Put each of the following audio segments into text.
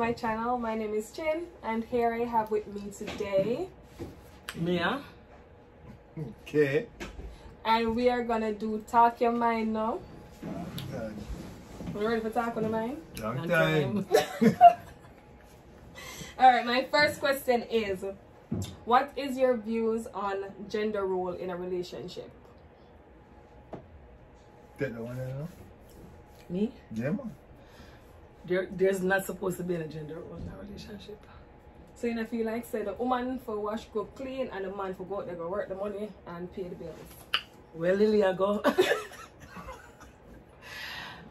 welcome back to my channel. My name is Chyn and here I have with me today Mia. Okay. and we are gonna do Talk Yuh Mind Nuh. God, You ready for Talk on the Mind? long Long time. Alright, my first question is what is your views on gender role in a relationship? Take that one, you know? Me? Yeah, man. There, there's not supposed to be a gender role in a relationship. So you know feel like say the woman for wash go clean and the man for go out there go work the money and pay the bills. Well, Lily, I go.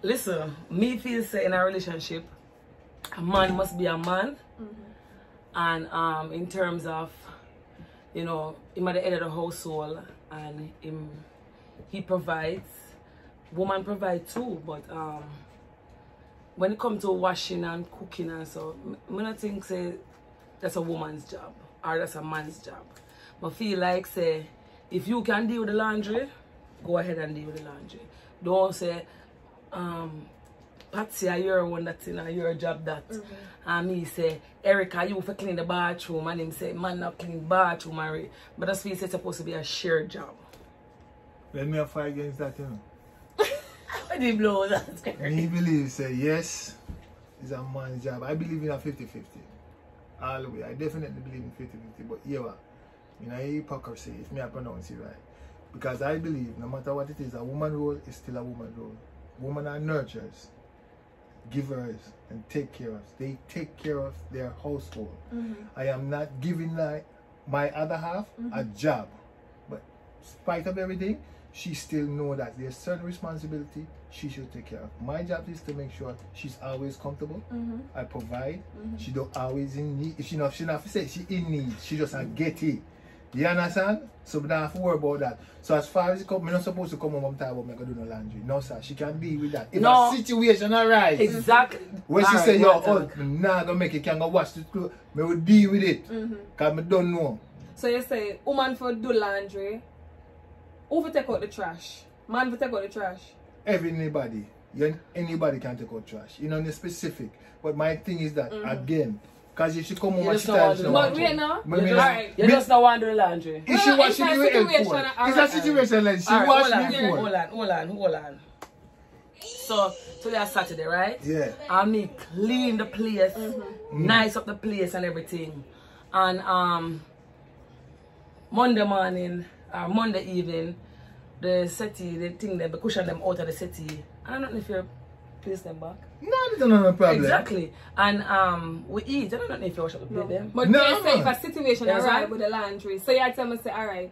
Listen, me feel say in a relationship, a man must be a man. And um, in terms of, you know, him at the head of the household and him, he provides. Woman provide too, but um, when it comes to washing and cooking and so, I don't think say that's a woman's job or that's a man's job. But feel like say if you can deal with the laundry, go ahead and deal with the laundry. Don't say, um, Patsy, you're one that's in a your job that. And me say, Erica, you for clean the bathroom. And him say, man, not clean bathroom. Mary. But that's feel say it's supposed to be a shared job. Let me have fight against that, you know. I didn't blow that. Me believe, say, yes, it's a man's job. I believe in a 50 50. All the way. I definitely believe in 50 50. But yeah, you know, hypocrisy, if me I pronounce it right. Because I believe no matter what it is, a woman role is still a woman role. Women are nurturers, givers, and take care of. They take care of their household. Mm-hmm. I am not giving like my other half a mm-hmm. job. But spite of everything, she still know that there's certain responsibility she should take care of. My job is to make sure she's always comfortable. Mm-hmm. I provide. Mm-hmm. She don't always in need. If she not she not say she in need, she just a get it. You understand? So we don't have to worry about that. So as far as it come, I'm not supposed to come home and talk about me do no laundry. No sir, she can't be with that. If No. a situation arise, Exactly. when she say, go yo, oh, nah gonna make it, can go wash the clothes, me will deal with it. Mm-hmm. Cause me don't know. So you say woman for do laundry, who for take out the trash? Man for take out the trash. Everybody, you, anybody can take out trash. You know, in the specific. But my thing is that, mm. again, cause if she come home You and just she don't want to don't But wait now. Me- You me- just, Alright. you just don't want to do laundry. If she Well, wash it's it, a you help situation. It's a situation like she Alright, wash hold on, me hold on, hold on, hold on. So, today is Saturday, right? Yeah. I me clean the place, mm-hmm. mm. nice up the place and everything. And um Monday morning or Monday evening, the settee, the thing them, the cushion them out of the settee. I don't know if you place them back. No, there's no, no problem. Exactly. And um we eat. I don't know if you wash up the plate them. But No, you say if a situation Yes, arrive sir. with the laundry, so you tell me say, alright,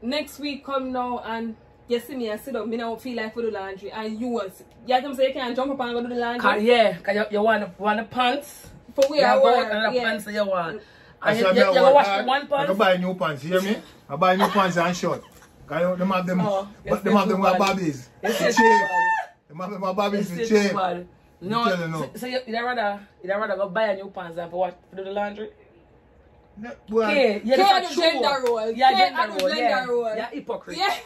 next week come now and you see me I sit up, me don't feel like for the laundry and you was you tell me say you can't jump up and go do the laundry. Cause, yeah, cause you, you want the, want the pants. For where You I have work, another yeah. pants that you want. I And you, you, you, I wash hard, the one I buy new pants, you hear me? I buy new pants and short. Cause them have them, Oh, but them have them with bad. bobbies. It's The too Them have them with bobbies, It's the chain. No, you no. so, so you, you'd rather you'd rather go buy a new pants than for what to do the laundry. No, well, Okay, yeah, Care that's the true. gender role. Yeah, Care gender the role. gender Yeah, role. yeah, hypocrite. Yeah,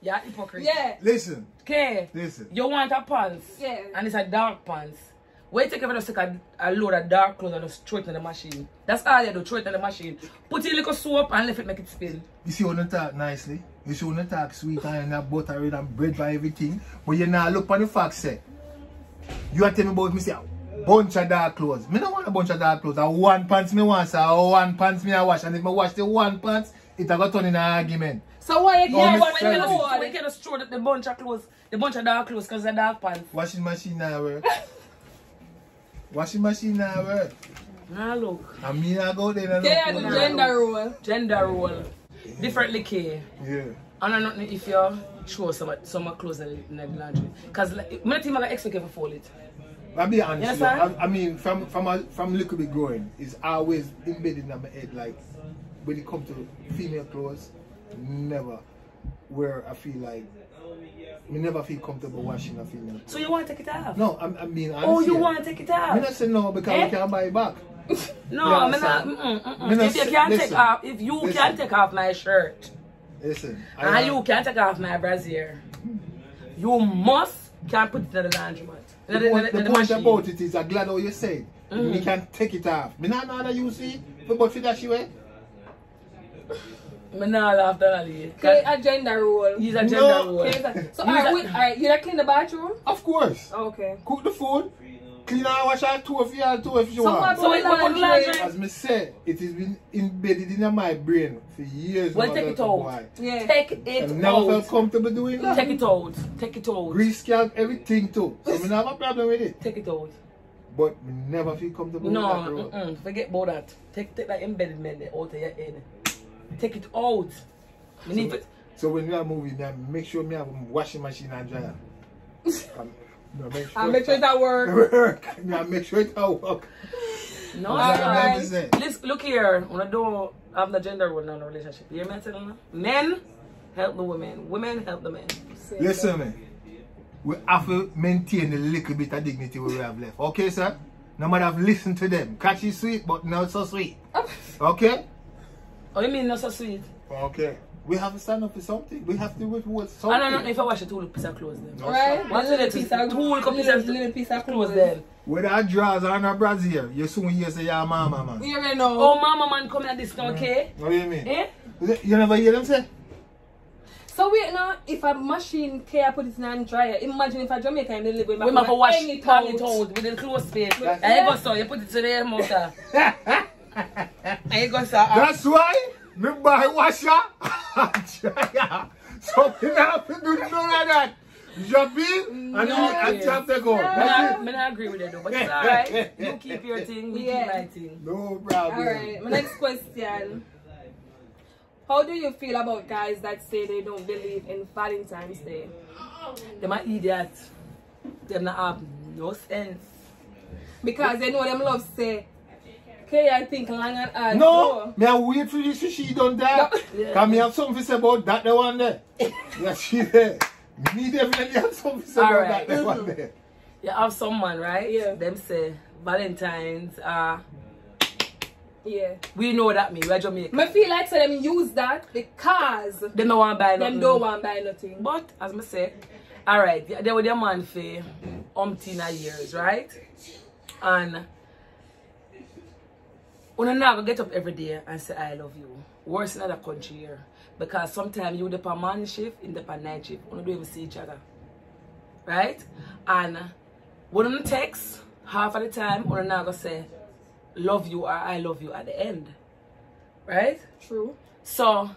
yeah, hypocrite. yeah, Listen, Okay, listen. you want a pants. Yeah. And it's a dark pants. Wait take ever just take a, a load of dark clothes and just throw it in the machine. That's all you do, throw it in the machine. Put in a little soap and let it make it spin. You see, when you talk nicely, you see, when you talk sweet and have butter and bread by everything, but you now look on the fact, say, you are telling me about me, say, bunch of dark clothes. Me don't want a bunch of dark clothes. I one pants me want, say, one pants me I wash. And if I wash the one pants, it a got turn in an argument. So why you Yeah, but when you Selby. just, when you throw the, the bunch of clothes, the bunch of dark clothes because they're dark pants. Washing machine now work. Eh? Washing machine now work. Nah, look. I mean, I go there and Care the look. gender role. Gender role. Differently care. Yeah. And I don't know if you throw some some clothes in the laundry. Because like, many things I expect you to fold it. I'll be honest. Yes, you know, sir? I, I mean, from from a, from little bit growing, it's always embedded in my head. Like when it comes to female clothes, never where I feel like me never feel comfortable washing a female. So you want to take it off? No, I'm, I mean, Oh, you want to take it Me off? not say no because Eh? we can't buy it back. No, You I'm not. mm-mm. Me not If you can't take off, if you Listen. can take off my shirt, Listen, I and you can't take off my brassiere, you must can't put it in the laundromat. The, The, point, the, the point about it is, I'm glad how you said. Mhm. You can take it off. Me not know that you see, but for that she way. Me nah laugh that Ali. Okay, a gender role. He's a No. role. Okay, so, so He's alright, a- wait, alright, you like clean the bathroom? Of course. Oh, okay. Cook the food, clean and wash her toe if you have toe if you So want. what So wait, what laundry? As me say, it has been embedded in my brain for years. Well, now, take it out. boy. Yeah. Take I it never felt out. comfortable doing that. Take it out. Take it out. Grease scalp, everything too. So I have a problem with it. Take it out. But me never feel comfortable No, with that. role. mm-mm, forget about that. Take, take that embedment out of your head. Take it out. Need it. So when you are moving, me make sure me have a washing machine and dryer. Um, no, make sure I'll make sure that works. work. Me make sure it all work. No, That's sir. what I'm Alright. Listen, look here. When I don't have the gender role in a relationship, you hear me telling? Men help the women. Women help the men. Listen, me. We have to maintain a little bit of dignity we have left. Okay, sir? No matter have listened to them. Catchy sweet, but not so sweet. Okay? Oh, you mean not so sweet? Okay. We have to stand up for something. We have to withhold I something. don't know if I wash a two piece of clothes then. No, Right? sir. What's A little the piece two of little piece little, of little piece of clothes clothes. then? Whether I drawers or a brazier, you soon hear say your mama, man. You already know. Oh, mama man, come at this now, okay? What do you mean? Eh? You never hear them say? So wait now, if a machine care put it in a dryer, imagine if a Jamaican they live with We must wash hang it, it out. it out with the clothes space. Yeah. And you go so, you put it to the mouth. ah. And you go so. ah. That's why me buy washer and dryer. So we don't have to do none of that. Jump in and, No. and tap the go. Me That's not, agree with that though, but it's alright. You keep your thing, we Yeah. keep my thing. No problem. Alright, my next question. How do you feel about guys that say they don't believe in Valentine's Day? Them are idiot. Them not have no sense. Because they know them love say, okay, I think long and hard. No, me I wait for this she done that. No. Yeah. Cause me have something to say about that the one there. yeah, she there. Me definitely have something to say about Alright. that the one there. You have someone, right? Yeah. Them say Valentine's, uh, Yeah. we know that me, we're Jamaican. Me feel like so them use that because Them don't want to buy nothing. them don't want buy nothing. But as me say, alright, they were their man for umpteen years, right? And I never get up every day and say I love you. Worse in other country here. Because sometimes you dep on morning shift, in dep on night shift. We don't even see each other. Right? And when you text, half of the time, I never say love you or I love you at the end. Right? True. So,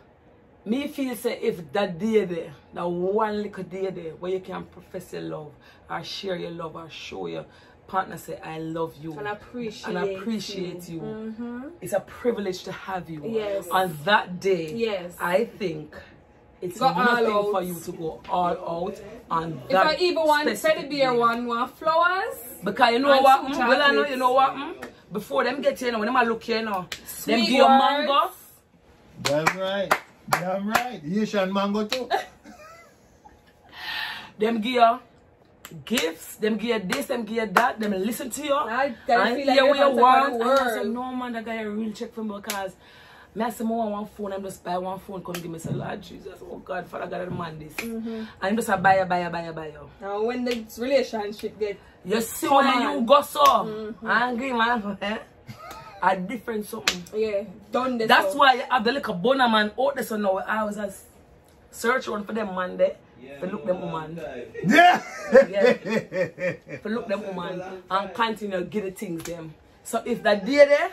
me feel say if that day there, that one little day there, where you can profess your love, or share your love, or show your partner say I love you, And appreciate and appreciate you. Mm-hmm. It's a privilege to have you. Yes. On that day, Yes. I think it's Go all nothing for you to go all out on If that. I even want specific teddy bear day. one, want flowers. Because you know And what? mm, well, I know you know what? mm, Before them get here, you know, when them a look here, you know, them give you words. mango. Damn right. Damn right. Asian mango too. Them give you gifts, them give this, them give that, them listen to you. I gotta feel like what you want And I world. no man, that guy a real check for me because me I say more one phone, I'm just buy one phone, come give me say, Lord Jesus, oh God, Father God, I demand this. Mm-hmm. I'm just a buyer, buyer, buyer, buyer. Now when the relationship get You see when you go so Mm-hmm. angry man, eh? a different something. yeah done this. That's why you have the little boner man out there so now I was a search one for them man there. To look them woman. Yeah. To look them woman and continue to get the things them. So if that day there,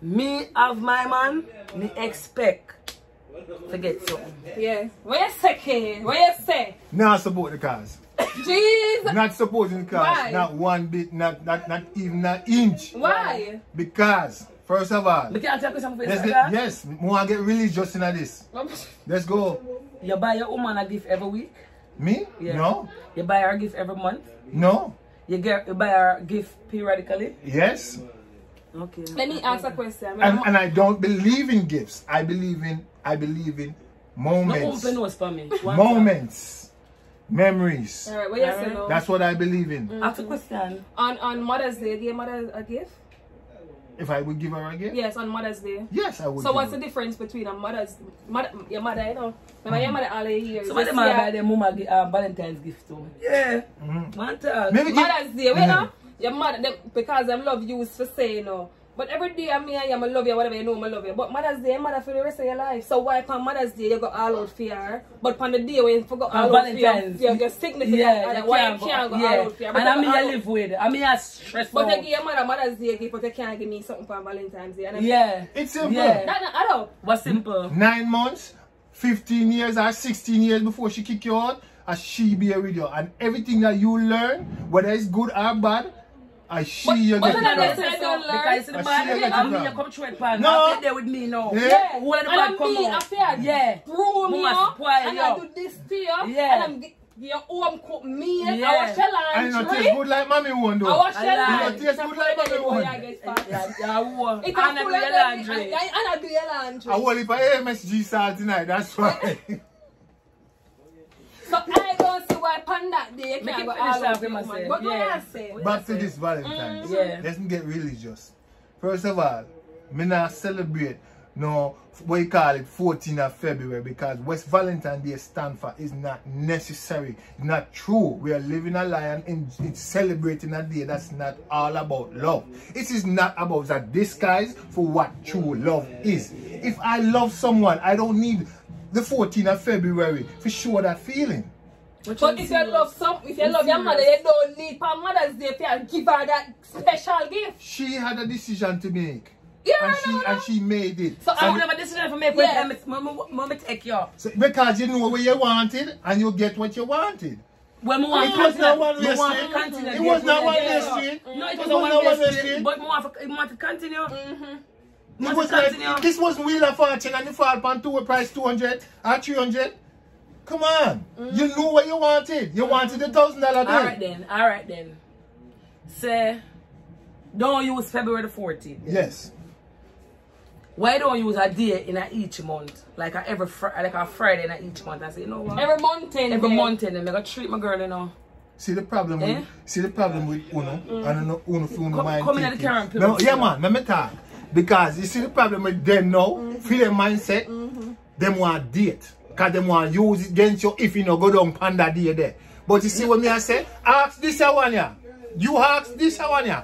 me have my man, me expect to get something. Yeah. What you say, Ken? What you say? Not support the cars. Jeez. Not supporting the cars. Why? Not one bit. Not not not even an inch. Why? Because first of all, Me can't tell you something for let's get, sir. yes, we want to get religious in this. Let's go. You buy your woman a gift every week. Me? Yeah. No. You buy her a gift every month. No. You get you buy her a gift periodically. Yes. Okay. Let me ask a question. And, and I don't believe in gifts. I believe in I believe in No moments. open nose for me. Moments. Memories. All right. What you say That's what I believe in. time. Ask a question. on on Mother's Day, give your mother a gift. If I would give her a gift? Yes, on Mother's Day. Yes, I would. So give what's the difference between a mother's mother, your mother, you know? Remember your mother all the years. Some of them You buy their mama gi- uh, Valentine's gift too. Yeah. Maybe Mother's Day, you know? Your mother, them, because them love you for say, you know. But every day, I mean, I'm love you, whatever you know, I love you. But Mother's Day, mother for the rest of your life. So why on Mother's Day you go all out for her? But on the day when you forgot all out for your, Valentine's. your, your significant Yeah, other, you why can't you go, can't go yeah. all out for her? But And I you mean go I live with. I mean I stress But out. you give your mother Mother's Day gift, but you can't give me something for Valentine's Day. And I'm- Yeah. It's simple. Yeah. That not add up. But simple. Nine months, 15 years, or 16 years before she kick you out, as she be with you. And everything that you learn, whether it's good or bad, as she But- you but get then it I from. said- Because the I man, see you get I it mean from. you come through it pan. No. I there with me now. Yeah. Yeah. Who let the and come me, out? I feel Yeah. Groom Who you, and I do this to you, Yeah. and I'm get- your home cook me, Yeah. I wash your And it not good like mommy one I though. wash I your lie. It not good like mommy boy one. I. Yeah, yeah, who? It's And a I full do of laundry. and, and I do your laundry. I will if I MSG salt tonight, that's why. So I don't see why on that day you can't go all off over him, I woman. say. But go Yeah. ahead, say. Back to this Valentine's. Yeah. Let's get religious. First of all, me not celebrate no what you call it 14th of February because West Valentine Day stand for is not necessary, it's not true. We are living a lie and in- it's celebrating a day that's not all about love. It is not about that disguise for what true love is. If I love someone, I don't need the 14th of February for sure that feeling. But if you love some, if you I'm love your mother, you don't need for Mother's Day if you give her that special gift. She had a decision to make. Yeah, and I she know and she made it. So I I would have a decision for me, but Yeah. I'm take you. So, because you know what you wanted and you get what you wanted. When we want It was not one we way street. It was not one with way street. No, it It was was a not one one way way street. street. But we want to, we want to continue. Mm-hmm. It was continue. like, this wasn't Wheel of Fortune and you fall upon two price 200 or 300. Come on. You knew what you wanted. You wanted the thousand dollar bill. Alright then, alright then. Say, don't use February the 14th. Yes. Why don't you use a day in a each month? Like a every fr- like a Friday in a each month. I say, you know what? Every month in Every month and then I gotta treat my girl, you know. See the problem with Eh? see the problem with Uno mm. and Uno Uno for Uno Come- mind come in at the current No, yeah man, let me talk. Because you see the problem with them now, mm-hmm. feel their mindset, mm-hmm. them want date. Cause them want use it against you if you know go down panda day there. But you see what me I say? Ask this a one ya. You ask this a one ya.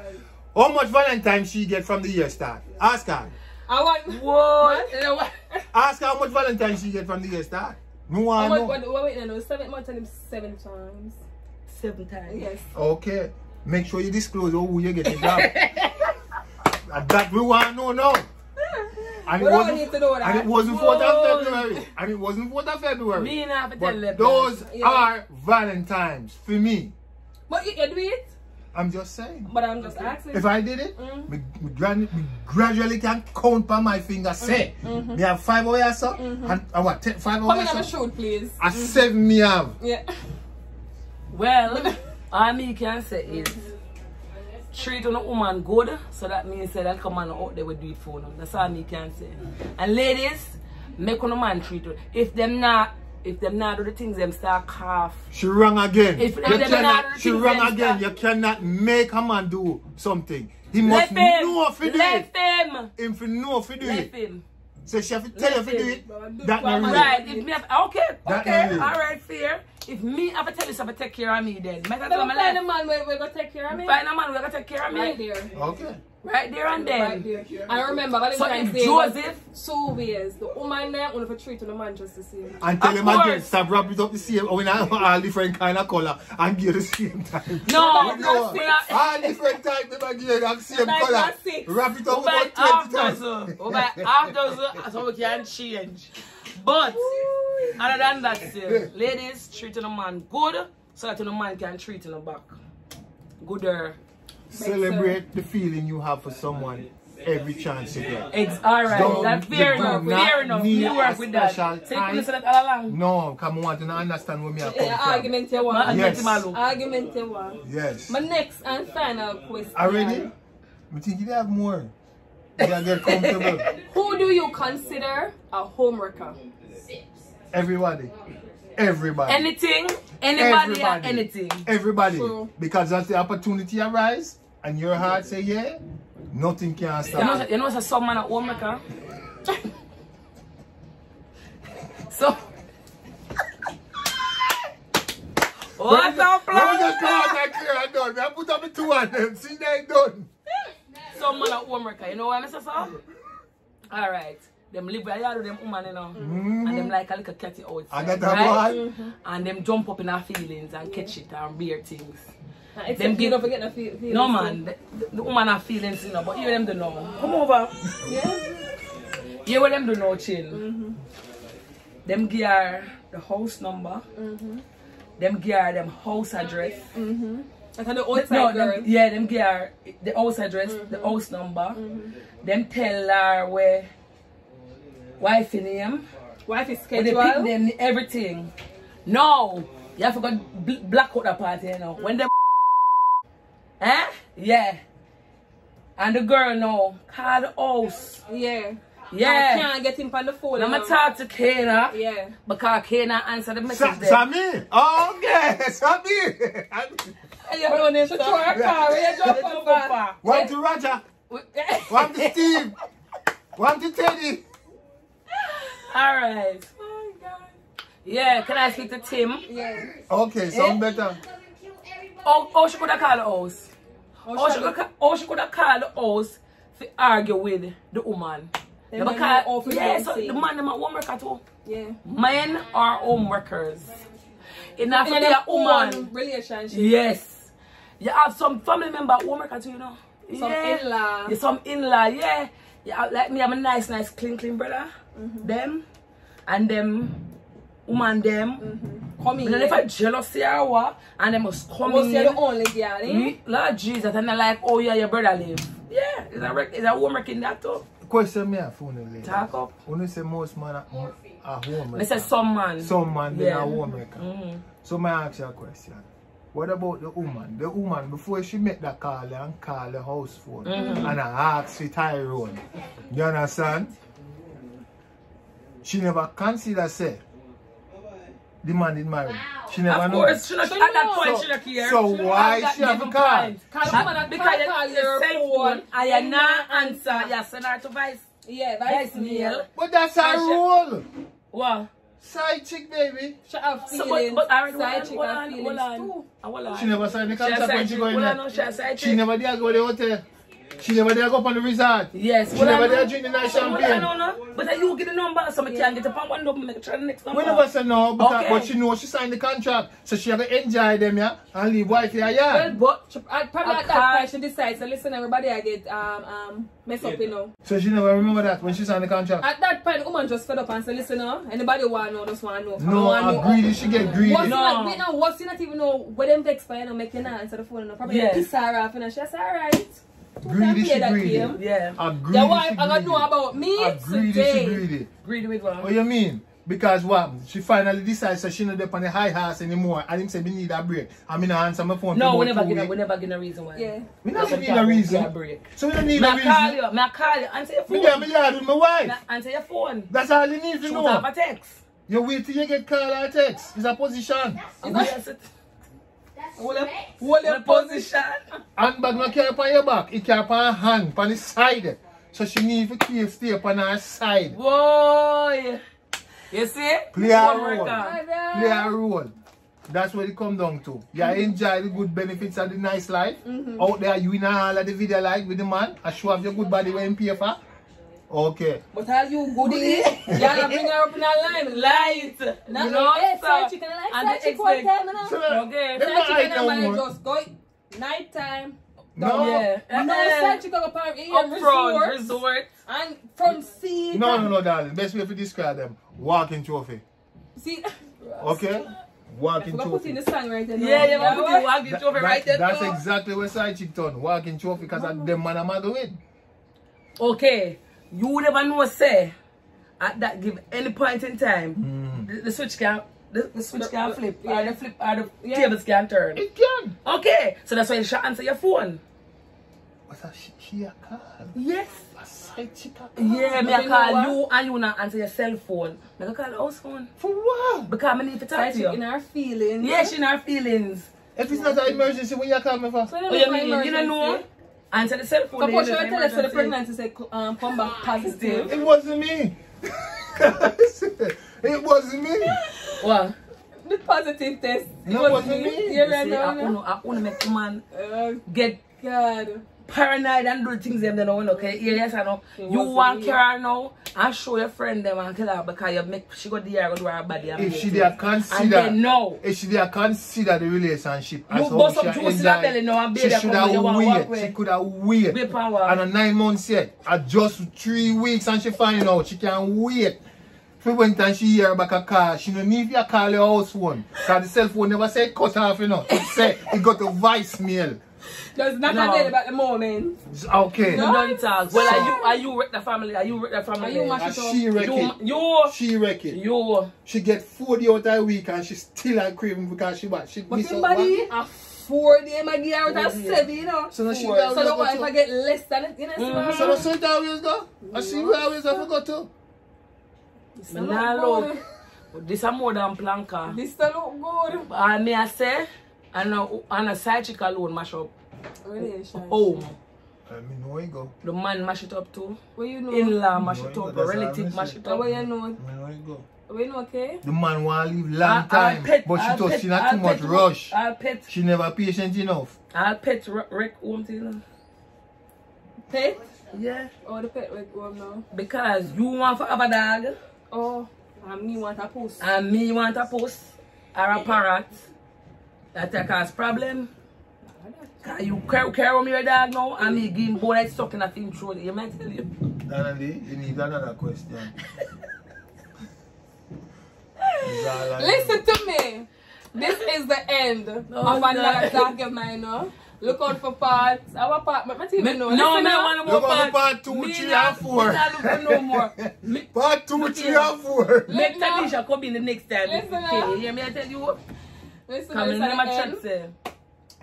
How much Valentine she get from the year start? Ask her. I want. Whoa! You know what? Ask her how much Valentine she get from the year start. No, How want know. What, what, wait, no, no, seven months and seven times. Seven times. Yes. Okay. Make sure you disclose who you get the job. And that we want to know now. And We don't need to know that. And it wasn't 4th Whoa. of February. And it wasn't 4th of February. Me not have to tell but them. those Yeah. are Valentines for me. But you can do it. I'm just saying. But I'm just asking. If I did it, Mm. me, me, me gradually can count by my finger. Mm-hmm. Say, mm-hmm. me have five over here, sir. And, and what? Ten, five over Come in on sir. shoot, please. A seven me have. Yeah. Well, all me can say is treat on a woman good, so that means that that come on out there will do it for them. That's all me can say. And ladies, make on a man treat her. If them not if them not do the things them start cough. She wrong again. If- you them cannot, not she wrong again. start- You cannot make a man do something. He must him! know if he do Left it. him! Him for know if he do Left it. him. So she have to tell you if he do it. That not. Right, if me have, okay, That okay, not alright, fair. If me have to tell you something, take care of me then. Make a Let me my find a man where we're going to take care of me. Find a man who gonna take care of me. Right there. Okay. Right there and then. Right there. And remember, So Valentine's if Day Joseph two ways. The woman there, only for treat on the man just the same. And tell Of him again, course. stop wrap it up the same, when I all different kind of color and give the same time. No, You know, all different type, them again, and same Like color. Wrap it up Over about 20 after times. so, over after so, so we can change. But other than that, still, ladies treat a man good, so that the man can treat you back. Gooder. Uh, Celebrate the feeling you have for someone every chance you get. Ex- all right, Don't- that's fair you enough. do not Fair enough. need You work a with that. special So you time. can listen to that all along. No, come on, to understand where me are Yeah, come from. argument you Man, want. Yes. Malu. Argument you want. Yes. My next and final question. Already? I think you have more. You gotta get comfortable. Who do you consider a homewrecker? Everybody. Everybody. Anything, anybody, or Everybody. anything. Everybody. True. Because as the opportunity arise and your heart say yeah, Nothing can stop. You know, you know, it's a some man at home, Mecca. so. What the Let me plan? just call that clear and done. I put up the two on them. See, they done. Some man at home. You know why, Mr. So? Alright. Them live where you them woman, you know. Mm-hmm. And them like a little catty outside. And that right? boy. Mm-hmm. And them jump up in our feelings and catch it and bear things. It's Them them give- don't forget the feel. feel No man, the, the, the woman have feelings, you know, but you them don't know. Come over. Yeah. You what them do know, Chyn. Mm-hmm. Them give her the house number. Them give her them house address. Like the outside No, girl. them, yeah, them give her the house address, the house number. Them tell her where wife name, Wife is where they pick them everything. No, you have to go bl- black out the party, you know. When them eh? Yeah. And the girl no, call the house. Yeah. Yeah. I can't get him on the phone. Now you I know. talk to Kana Yeah. because Kana answer the message Sa- there. Sammy. Okay, Sammy. Hey, you know this So stuff. throw her car, where you drop They her car? up, uh, One to Roger. One to Steve. One to Teddy. All right. Yeah, can I speak to Tim? Yeah. Okay, sound better. Oh, oh, she could have called the house. Oh, Oh, she shall could have, oh, she could have called the house to argue with the woman. Them Yeah, men because, know how to yeah, so the man them are home worker too. Yeah. Men are home workers. Not In for be a a woman. relationship. Yes. You have some family member homeworker too, you know. Some yeah. in-law. Yeah, some in-law, yeah. Yeah, like me, I'm a nice, nice, clean, clean brother. Mm-hmm. Them. And them, woman them. Mm-hmm. Come And if I jealousy or what, and they must come Almost in. you're the only girl, eh? Mm, Lord Jesus, and they're like, oh yeah, your brother live. Yeah, is a rec- is a homework in that too. Question me a phone later. Talk up. When you say most man are, are home They say some man. Some man they Yeah. are homemaker. Mhm. So may I ask you a question. What about the woman? The woman before she make that call and call the house phone Mm-hmm. and I ask for Tyrone. You understand? She never consider say the man is married. She never Of know. course, she not, So at that no. point So- she not care. so She why she have given a call? Cause woman a because call- call you your cell phone phone and you not not answer, answer. you send her to vice. Yeah, Vice that's mail. me. But that's a And she- rule. What? Side chick baby. She have So, feelings. but, but I Side chick have feelings too. She never signed the She contract when side she chick. go in there. she a side She chick. never dare go to the hotel. She never dare go up on the resort. Yes, She hold never on, dare no. drink the nice Hold on, champagne. no, no. But then you get the number, so I can't get up on one number, make try the next number. We never say no, because, Okay. but she know she signed the contract. So she have to enjoy them, yeah, and leave wife here, Well. But she, at, probably I at that can't- she decides to listen everybody I get um um mess up you know. So she never remember that when she signed the contract. At that point the woman just fed up and said listen no anybody want to know just want know. No, want I'm greedy, she get greedy. What's No. not, wait, no, what's you not even know where them vex for you know make you not answer the phone no probably Yes. piss her off and she said alright. Greedy, she greedy. yeah, I'm greedy, The wife she I got know about me I'm greedy, today. she greedy. greedy with one. What you mean? Because what? She finally decides that she not there on the high horse anymore. I didn't say we need a break. I mean, I answer my phone. No, for we about never two get a, weeks. we never get a reason why. Yeah. We never Sometimes need a we reason. get a break. So we don't need Me a I call reason. you, me I call you, answer your Me phone. there, me yard with my Me wife. I answer your phone. That's all you need to Shoot know. off a text. You wait till you get call or text. It's a position. And yes, it- Hold up. Hold your position. Handbag no carry upon your back. It carry upon her hand, upon the side. So she need to keep stay upon her side. Boy. You see? Play a One role. worker. Play a role. That's what it come down to. You mm-hmm. enjoy the good benefits of the nice life. Mm-hmm. Out there, you in all of the video like with the man. I show off your good body when you pay for. Okay. But are you goody? Y'all bring her up in our line. Light. Not you know, hey, so- side chicken, like and side the chick expect- time, you know. So, Okay. them Side not chicken and man more. just go night time. No. Yeah. No Uh-uh. side go up on here Up front, resort resort. and from sea. No, no, no, darling. Best way to describe them. Walking trophy. See, Okay? Walking we're gonna put in the song right there. now. Yeah, yeah, Yeah, but what? you walk That- right there. that's too. exactly what side chick done. Walking trophy because of them man I'm go with. Okay, you never know say at that give any point in time Mm. the, the switch can the, the switch can flip or Yeah. the flip or the Yeah. tables can turn. It can. Okay, so that's why you should answer your phone. What's that? She, she a call. Yes. A side chick a call. Yeah, me But I you call know you and you not answer your cell phone. Me I call the house phone For what? because I need to talk Side to chick in our feelings. Yeah, she in our feelings. If it's not an emergency, when you call me for? So Oh, you mean you don't know? Answer the cell phone. Suppose they you use tell us for the emergency. pregnancy say um, come back positive. It wasn't me. it wasn't me. What? The positive test. No, it wasn't me. You You right see, I now. wanna, I wanna make the man Oh get God. Paranoid and do things them they know when okay yeah, yes I know It you want me. Kara now and show your friend them and tell her because you make she go there go do her body If make she things. did and consider, they know if she did consider the relationship as You how bust she up juice in enjoy, her belly now and baby she come should with have you want walk wait. with. She could have wait. Wait power. And a nine months yet. At just three weeks and she find out she can wait. If we went and she hear back a car, she no need to call your house phone. Cause the cell phone never say cut off, you know. It say it got a voicemail. There's not No. about the moment. It's okay. You No. don't talk. Well, are you are you wreck the family? Are you wreck the family? Are you mash And it up? she wreck You it. you She wreck it. you. She get 40 out a week and she still a craving because she what? She But miss your out body one. a four day my gear out of seven, you know. So now she Four. got So don't if I get less than it, you know. Mhm. So that's how it always go. I see where always I forgot to. This Me don't nah look look. This a more than planka. This don't look good. I may I say, and a, and a side chick alone mash up Relationship. Oh, home. Oh. I mean, no, it go. The man mash it up too. Where you know? In-law mash it up. know, relative mash it up. where you know? I mean, no, go. Where you know, okay? The man want to live long I'll- I'll time, pet- but she thought she not I'll too much pet- rush. I'll pet. She never patient enough. I'll pet re- rec home to you know. Pet? Yeah. Oh, the pet will go now. Because you want to have a dog, Oh, and me want a post. and me want a post or a parrot. That can cause problem. Cause you care, care of me your dog now, and me give him bone head sucking at him throat. You might tell you. Donnelly, you need another question. Is all I- Listen to me. This is the end of another no. Dark of Mine. no? Look out for parts. Our part, but my team Me, know. no, Listen me now. Look more on part. two, Me three, and four. Me not look for no more. Me, Part two, three, and four. Make Look now. Tanisha come in the next time. Listen okay, now. you hear me? I tell you. Listen Come in this the at the chat end. say.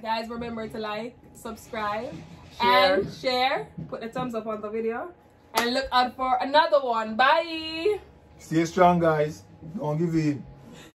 Guys, remember to like, subscribe, Share. and share. Put a thumbs up on the video. And look out for another one. Bye. Stay strong, guys. Don't give in.